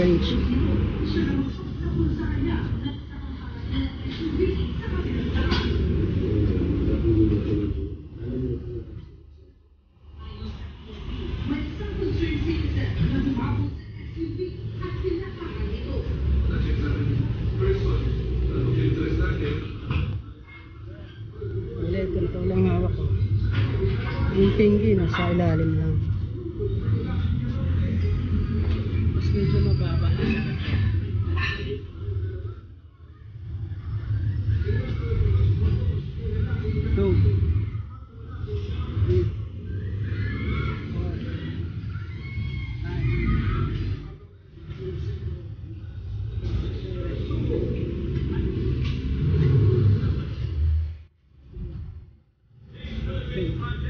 range. Ulit, ganito lang hawak ko. Yung tinggi, nasa ilalim lang. feet.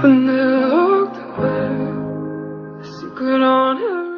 When they locked away, the secret on her